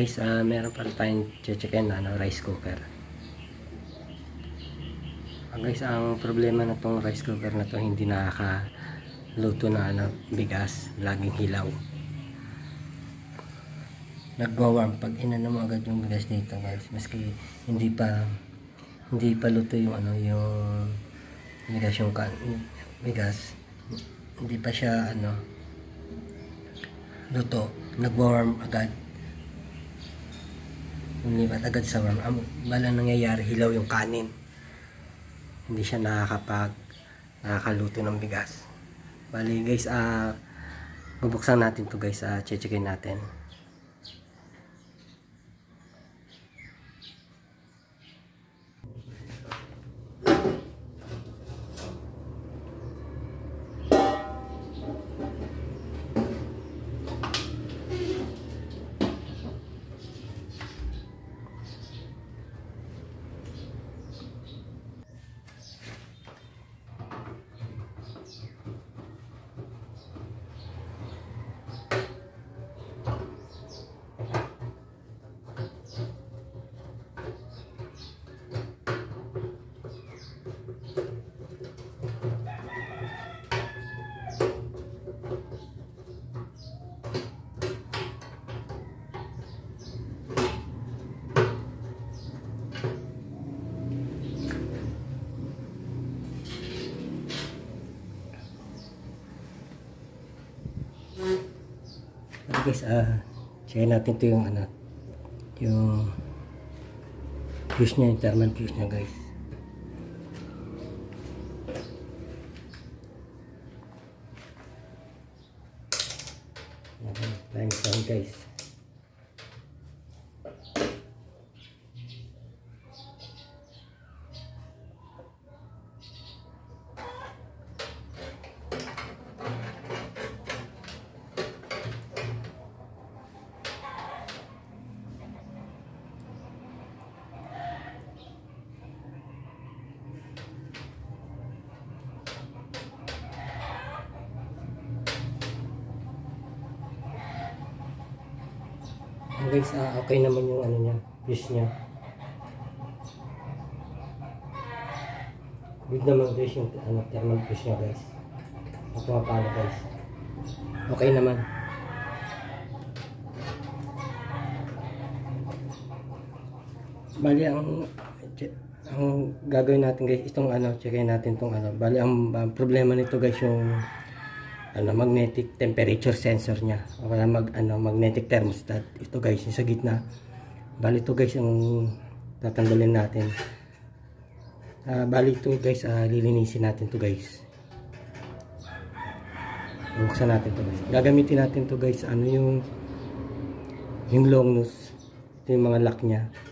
guys, ah, meron pa rin tayong checkin na ano, rice cooker. Ah, guys, ang problema na tong rice cooker na to hindi nakakaluto na ano, bigas, laging hilaw. Nagwa-warm pag inano mo agad yung bigas dito guys, maski hindi pa hindi pa luto yung ano, yung bigas yung kan bigas hindi pa siya ano luto nagwa-warm agad lumipat agad sa warm ang balang nangyayari hilaw yung kanin? Hindi siya nakakapag nakakaluto ng bigas. Bali guys ah bubuksan natin to guys ah checkin natin Okay guys, ah, check natin to yung ano, yung fuse niya, yung thermal fuse niya guys. Tayong sound guys. Ah, guys, ah, okay naman yung ano niya, fuse niya. Good naman guys yung ano, thermal fuse niya guys. At pumapalo guys. Okay naman. Bali ang ang gagawin natin guys, itong ano, checkin natin tong ano. Bali ang, ang problema nito guys yung ano magnetic temperature sensor niya. O kaya mag ano magnetic thermostat. Ito guys yung sa gitna. Bali ito guys yung tatanggalin natin. Uh, bali ito guys uh, lilinisin natin to guys. Buksan natin to guys. Gagamitin natin to guys ano yung yung long nose. Ito yung mga lock niya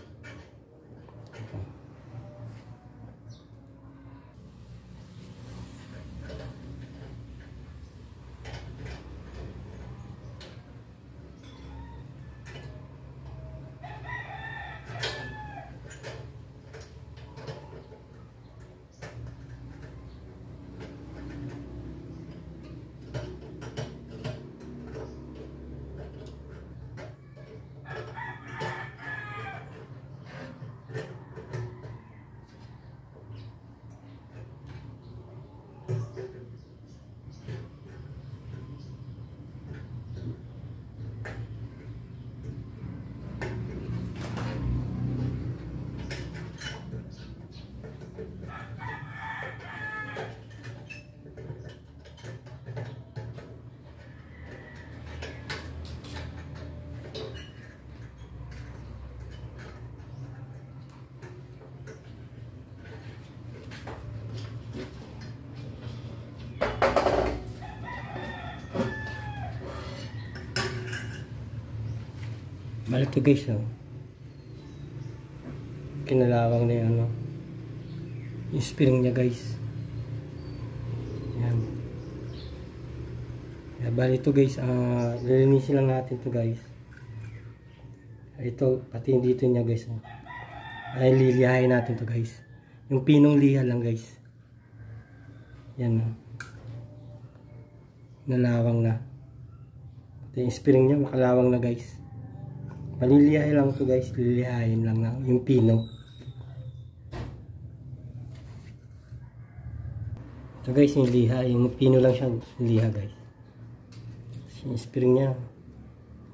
Balik to guys, oh. Kinalawang na yung ano. Yung spring niya guys. Yan. Yan, balik to guys. Uh, lilinisin lang natin to guys. Ito, pati dito niya guys. Oh. Ay, lilihain natin to guys. Yung pinong liha lang guys. Yan. Oh. Nalawang na. Pati yung spring niya, makalawang na guys. Malilihay lang to guys. Lilihayin lang na yung pino. So guys, yung liha, yung pino lang siya liha guys. Yung spring niya,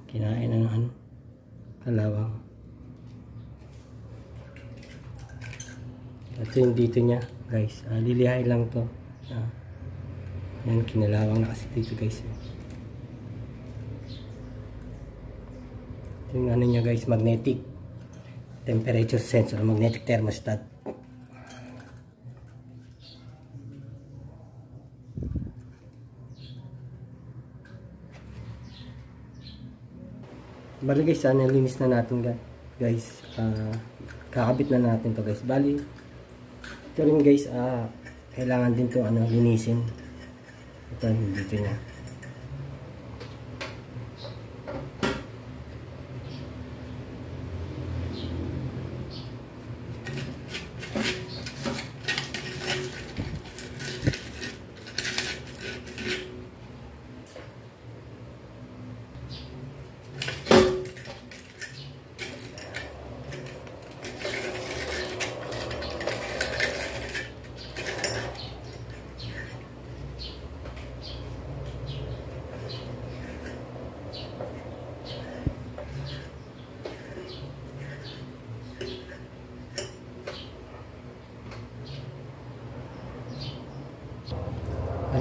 kinain na ng ano, kalawang. Ito yung dito niya guys. Uh, lilihayin lang to. Uh, yan, kinalawang na kasi dito guys. Ito yung ano niya guys, magnetic temperature sensor, magnetic thermostat. Bali guys, sana linis na natin guys. Uh, kakabit na natin to guys. Bali, ito rin guys, uh, kailangan din to ano, linisin. Ito yung dito niya.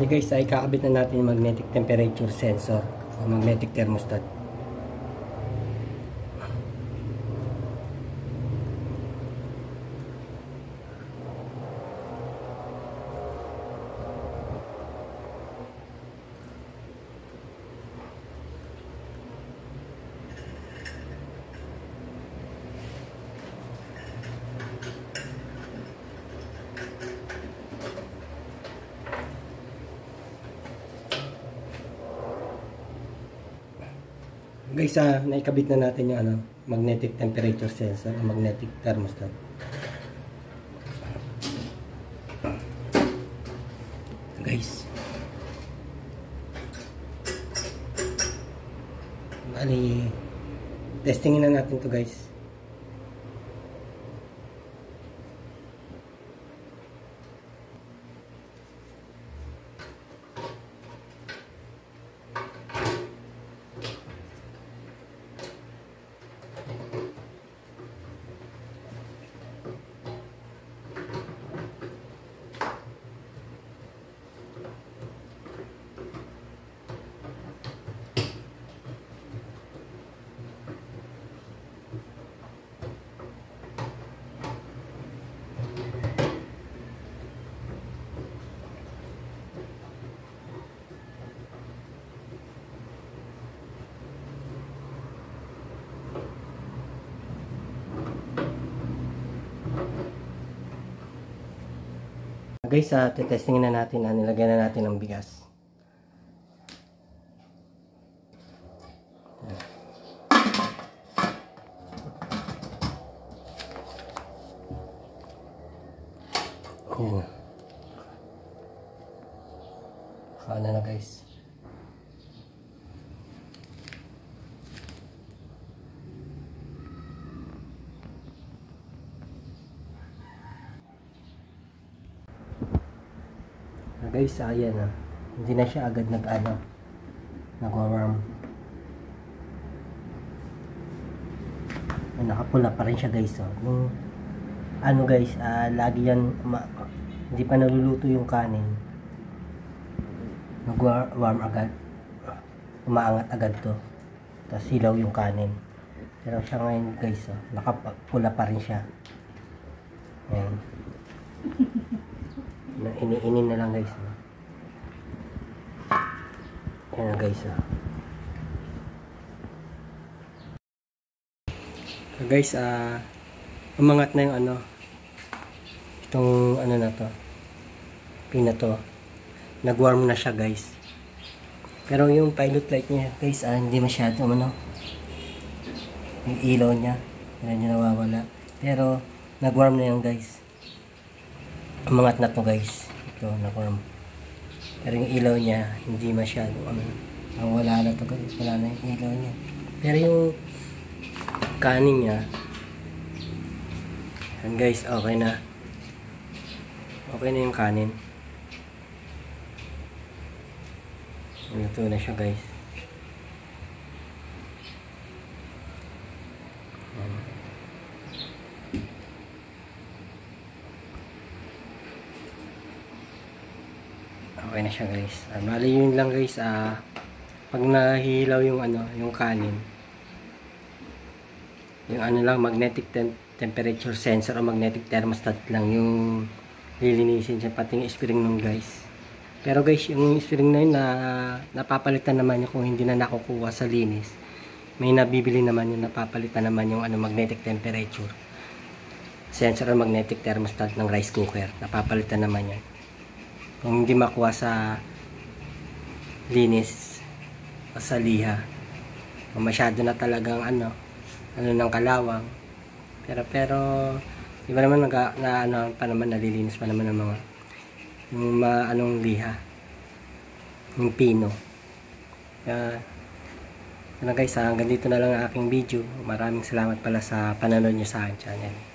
Bali guys, ay kakabit na natin yung magnetic temperature sensor o magnetic thermostat. Guys, ah, naikabit na natin yung ano, magnetic temperature sensor, magnetic thermostat. Guys. Bali, testingin na natin to guys. Guys, uh, testingin na natin, uh, nilagyan na natin ng bigas. Ayan. Ano na guys. Guys ayan ah. Hindi na siya agad nag ano nagwa-warm nakapula pa rin siya guys oh. Nung, ano guys uh, lagi yan ma, hindi pa naluluto yung kanin. Nagwa-warm agad. Umaangat agad to. Tapos silaw yung kanin. Pero siya ngayon guys oh, nakapula pa rin siya. Ayan iniinin na lang guys yan na guys ah. So guys ah umangat na yung ano itong ano na to pin na to. Nag warm na siya guys. Pero yung pilot light niya guys ah, hindi masyado ano. Yung ilaw niya yan yung nawawala. Pero nag warm na yung guys. Umangat na to guys ito na-form pero yung ilaw niya hindi masyado ano wala na to wala na yung ilaw niya pero yung kanin niya. Yan guys, okay na. Okay na yung kanin. Luto na siya guys. Yan. Okay na siya guys. Ah, bali yun lang guys, ah, pag nahihilaw yung ano, yung kanin, yung ano lang, magnetic tem- temperature sensor o magnetic thermostat lang yung lilinisin siya, pati yung spring nun guys. Pero guys, yung spring na yun, na, napapalitan naman yun kung hindi na nakukuha sa linis. May nabibili naman yun, napapalitan naman yung ano, magnetic temperature. Sensor o magnetic thermostat ng rice cooker. Napapalitan naman yan. Kung hindi makuha sa linis o sa liha. Masyado na talagang ano, ano ng kalawang. Pero pero iba naman nag na ano pa naman nalilinis pa naman ng mga yung ma, anong liha. Yung pino. Kaya ano guys, ah, hanggang dito na lang ang aking video. Maraming salamat pala sa panonood nyo sa aking channel.